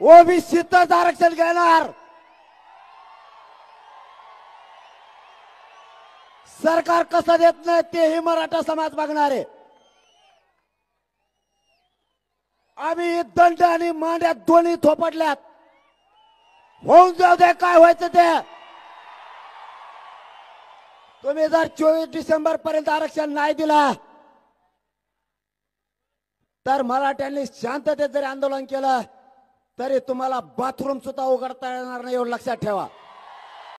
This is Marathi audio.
ओबीसीतच आरक्षण घेणार. सरकार कसं देत नाही तेही मराठा समाज बघणार आहे. आम्ही दंड आणि मांड्या दोन्ही थोपटल्यात. होऊन जाऊ दे काय व्हायचं ते. तुम्ही जर चोवीस डिसेंबर पर्यंत आरक्षण नाही दिला तर मराठ्यांनी शांततेत जरी आंदोलन केलं तरी तुम्हाला बाथरूम सुद्धा उघडता येणार नाही एवढं लक्षात ठेवा.